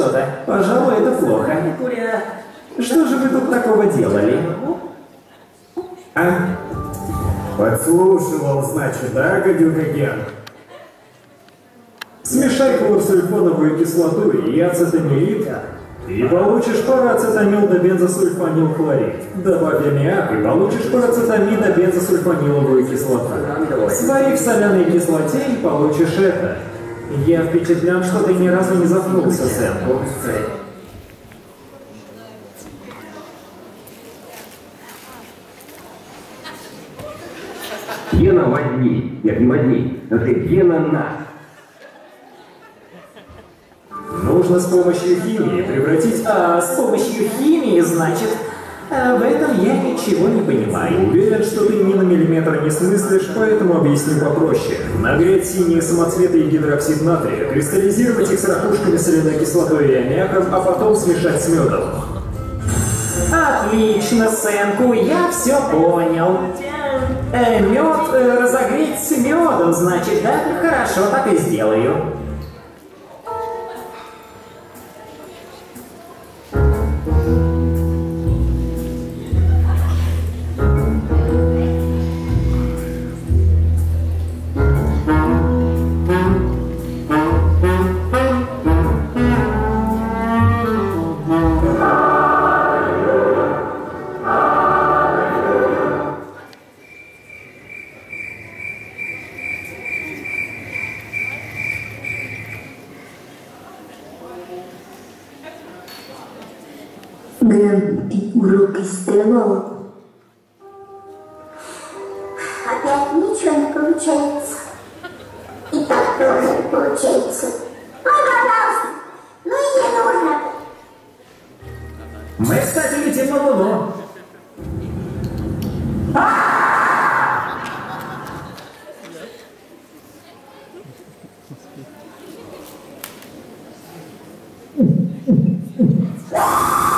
что-то? Пожалуй, это плохо. Что же вы тут такого делали? А? Подслушивал, значит, да, гадюка Ген? Смешай хлорсульфоновую кислоту и ацетамилит, и получишь парацетамил-бензосульфанилхлорид. Добавь аммиак и получишь парацетамидо-бензосульфаниловую кислоту. Свари в соляной кислоте и получишь это. Я впечатлен, что ты ни разу не запнулся, Сэм. Гена водни. Нет, не водни. А ты Гена на. Нужно с помощью химии превратить... А, с помощью химии, значит, а, в этом я ничего не понимаю. Уверен, что ты ни на миллиметр не смыслишь, поэтому объясню попроще. Нагреть синие самоцветы и гидроксид натрия, кристаллизировать их с ракушками соляной кислотой и аммиаком, а потом смешать с медом. Отлично, Сэнку, я все понял. Э, мед э, разогреть с медом, значит, да? Хорошо, так и сделаю. Грэм, ты урок сделал? Опять ничего не получается. И так тоже не получается. И пожалуйста, ну и не нужно. Мы, кстати, летим на Луну. Ah!